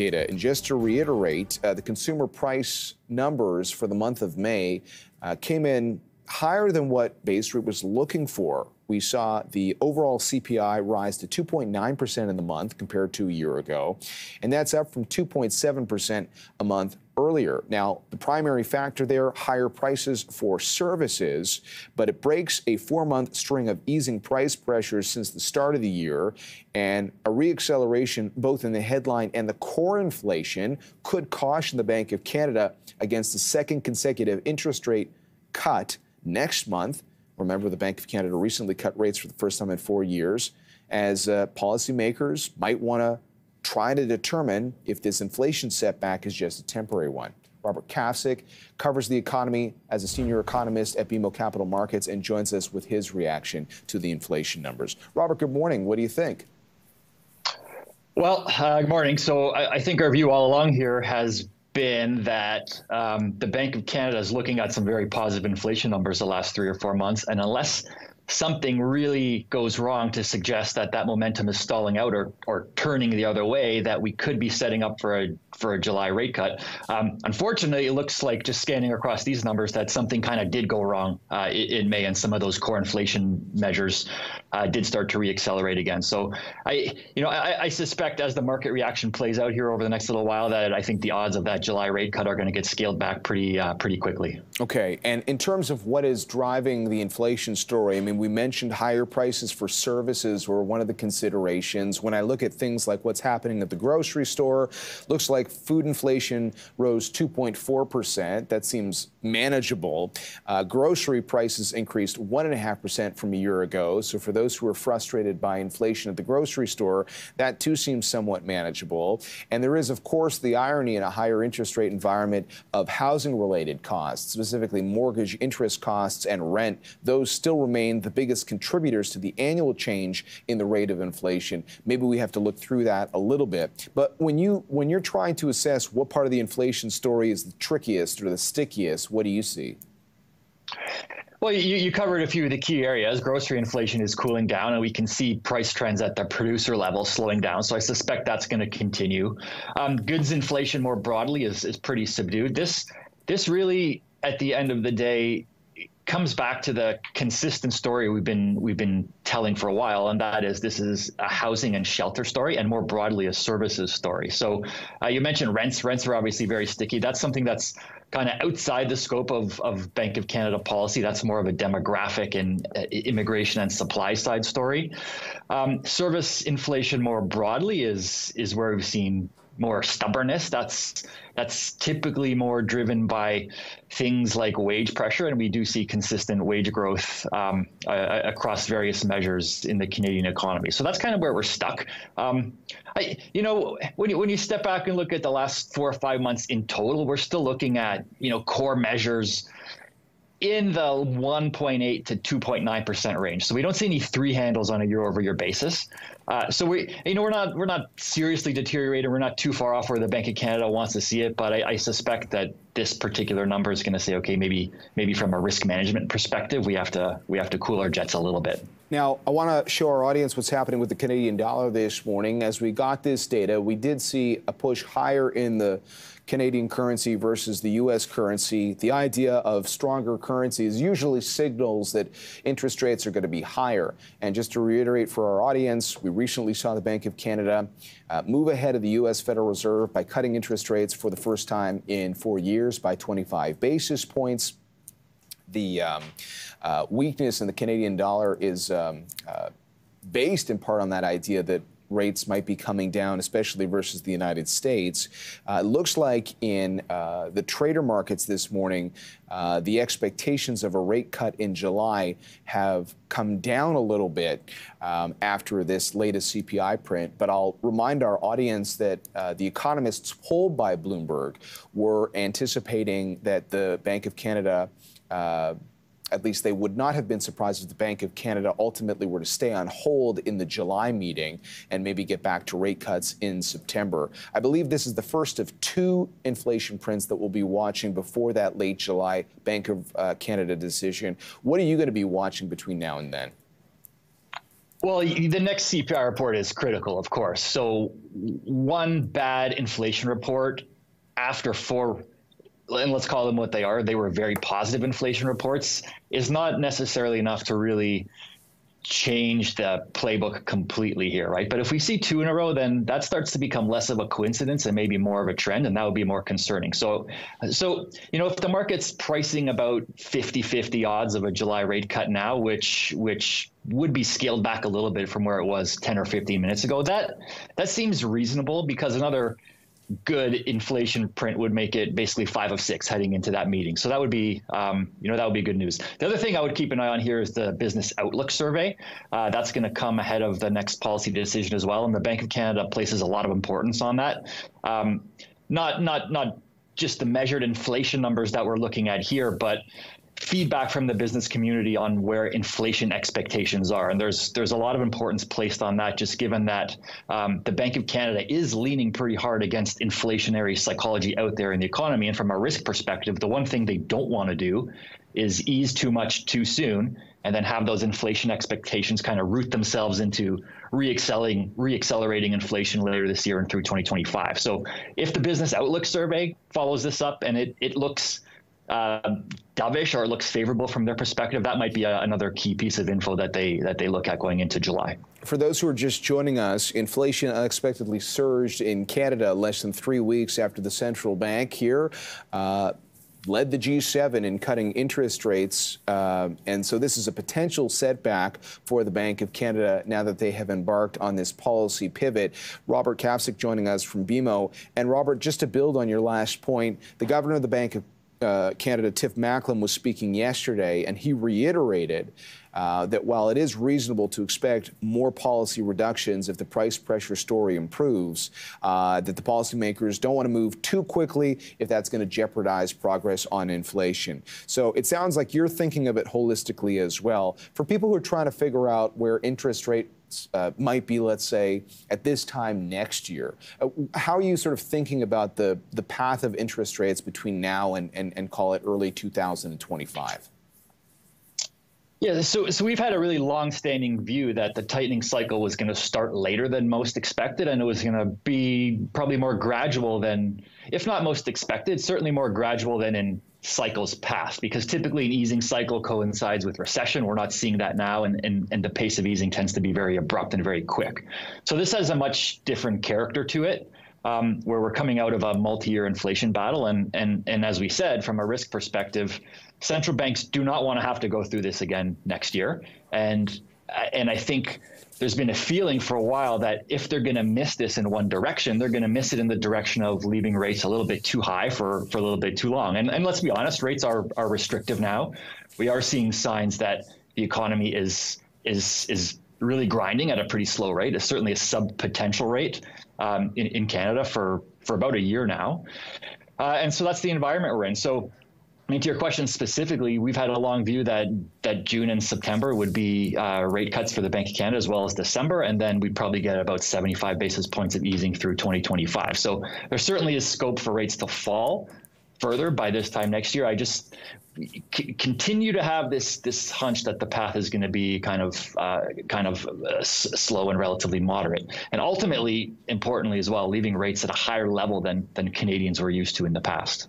data. And just to reiterate, uh, the consumer price numbers for the month of May uh, came in higher than what Bay Street was looking for. We saw the overall CPI rise to 2.9% in the month compared to a year ago, and that's up from 2.7% a month earlier. Now, the primary factor there, higher prices for services, but it breaks a four month string of easing price pressures since the start of the year. And a reacceleration both in the headline and the core inflation could caution the Bank of Canada against a second consecutive interest rate cut next month. Remember, the Bank of Canada recently cut rates for the first time in four years, as uh, policymakers might want to try to determine if this inflation setback is just a temporary one. Robert Kavcic covers the economy as a senior economist at BMO Capital Markets and joins us with his reaction to the inflation numbers. Robert, good morning. What do you think? Well, uh, good morning. So I, I, think our view all along here has been that um, the Bank of Canada is looking at some very positive inflation numbers the last three or four months, and unless something really goes wrong to suggest that that momentum is stalling out or, or turning the other way, that we could be setting up for a for a July rate cut. Um, unfortunately, it looks like just scanning across these numbers that something kind of did go wrong uh, in May, and some of those core inflation measures uh, did start to reaccelerate again. So I, you know, I, I, suspect as the market reaction plays out here over the next little while, that I think the odds of that July rate cut are going to get scaled back pretty uh, pretty quickly. Okay, and in terms of what is driving the inflation story, I mean, we mentioned higher prices for services were one of the considerations. When I look at things like what's happening at the grocery store, looks like food inflation rose 2.4%. That seems manageable. Uh, grocery prices increased 1.5% from a year ago. So for those who are frustrated by inflation at the grocery store, that too seems somewhat manageable. And there is, of course, the irony in a higher interest rate environment of housing related costs, specifically mortgage interest costs and rent. Those still remain the biggest contributors to the annual change in the rate of inflation. Maybe we have to look through that a little bit. But when you when you're trying to assess what part of the inflation story is the trickiest or the stickiest, what do you see? Well, you, you covered a few of the key areas. Grocery inflation is cooling down, and we can see price trends at the producer level slowing down. So I suspect that's going to continue. Um, goods inflation more broadly is, is pretty subdued. This this really, at the end of the day, comes back to the consistent story we've been we've been telling for a while, and that is this is a housing and shelter story, and more broadly a services story. So uh, you mentioned rents. Rents are obviously very sticky. That's something that's kind of outside the scope of, of Bank of Canada policy. That's more of a demographic and uh, immigration and supply side story. Um, service inflation more broadly is is where we've seen more stubbornness. That's that's typically more driven by things like wage pressure, and we do see consistent wage growth um, uh, across various measures in the Canadian economy. So that's kind of where we're stuck. Um, I, you know, when you, when you step back and look at the last four or five months in total, we're still looking at you know core measures in the 1.8 to 2.9 percent range. So we don't see any three handles on a year-over-year basis. Uh, so we, you know, we're not we're not seriously deteriorating. We're not too far off where the Bank of Canada wants to see it. But I, I suspect that this particular number is going to say, okay, maybe maybe from a risk management perspective, we have to we have to cool our jets a little bit. Now, I want to show our audience what's happening with the Canadian dollar this morning. As we got this data, we did see a push higher in the Canadian currency versus the U.S. currency. The idea of stronger currencies usually signals that interest rates are going to be higher. And just to reiterate for our audience, we recently saw the Bank of Canada uh, move ahead of the U.S. Federal Reserve by cutting interest rates for the first time in four years by 25 basis points the um, uh, weakness in the Canadian dollar is um, uh, based in part on that idea that rates might be coming down, especially versus the United States. Uh, it looks like in uh, the trader markets this morning, uh, the expectations of a rate cut in July have come down a little bit um, after this latest CPI print. But I'll remind our audience that uh, the economists polled by Bloomberg were anticipating that the Bank of Canada uh, at least they would not have been surprised if the Bank of Canada ultimately were to stay on hold in the July meeting and maybe get back to rate cuts in September. I believe this is the first of two inflation prints that we'll be watching before that late July Bank of uh, Canada decision. What are you going to be watching between now and then? Well, the next CPI report is critical, of course. So, one bad inflation report after four, and let's call them what they are, they were very positive inflation reports, is not necessarily enough to really change the playbook completely here, right? But if we see two in a row, then that starts to become less of a coincidence and maybe more of a trend, and that would be more concerning. So, so you know, if the market's pricing about 50-50 odds of a July rate cut now, which which would be scaled back a little bit from where it was 10 or 15 minutes ago, that that seems reasonable because another good inflation print would make it basically five of six heading into that meeting. So that would be, um, you know, that would be good news. The other thing I would keep an eye on here is the business outlook survey. Uh, that's going to come ahead of the next policy decision as well, and the Bank of Canada places a lot of importance on that. Um, not not not just the measured inflation numbers that we're looking at here, but feedback from the business community on where inflation expectations are. And there's there's a lot of importance placed on that, just given that um, the Bank of Canada is leaning pretty hard against inflationary psychology out there in the economy. And from a risk perspective, the one thing they don't want to do is ease too much too soon and then have those inflation expectations kind of root themselves into re-accelerating, re-accelerating inflation later this year and through 2025. So if the business outlook survey follows this up and it, it looks uh, dovish or looks favorable from their perspective, that might be a, another key piece of info that they that they look at going into July. For those who are just joining us, inflation unexpectedly surged in Canada less than three weeks after the central bank here. Uh, led the G7 in cutting interest rates. Uh, and so this is a potential setback for the Bank of Canada now that they have embarked on this policy pivot. Robert Kavcic joining us from BMO. And Robert, just to build on your last point, the governor of the Bank of uh, Canada Tiff Macklem was speaking yesterday, and he reiterated uh, that while it is reasonable to expect more policy reductions if the price pressure story improves, uh, that the policymakers don't want to move too quickly if that's going to jeopardize progress on inflation. So it sounds like you're thinking of it holistically as well. For people who are trying to figure out where interest rate uh, might be, let's say, at this time next year. Uh, how are you sort of thinking about the, the path of interest rates between now and, and, and call it early 2025? Yeah, so so we've had a really long-standing view that the tightening cycle was going to start later than most expected, and it was going to be probably more gradual than, if not most expected, certainly more gradual than in cycles past because typically an easing cycle coincides with recession. We're not seeing that now, and, and, and the pace of easing tends to be very abrupt and very quick. So this has a much different character to it. Um, where we're coming out of a multi-year inflation battle, and and and as we said, from a risk perspective, central banks do not want to have to go through this again next year, and and I think there's been a feeling for a while that if they're going to miss this in one direction, they're going to miss it in the direction of leaving rates a little bit too high for, for a little bit too long. And, and let's be honest, rates are, are restrictive now. We are seeing signs that the economy is is is really grinding at a pretty slow rate. It's certainly a sub potential rate um, in, in Canada for for about a year now. Uh, and so that's the environment we're in. So I mean, to your question specifically, we've had a long view that that June and September would be uh, rate cuts for the Bank of Canada as well as December, and then we'd probably get about 75 basis points of easing through 2025. So there certainly is scope for rates to fall further by this time next year. I just c- continue to have this this hunch that the path is going to be kind of uh, kind of uh, s- slow and relatively moderate, and ultimately, importantly as well, leaving rates at a higher level than than Canadians were used to in the past.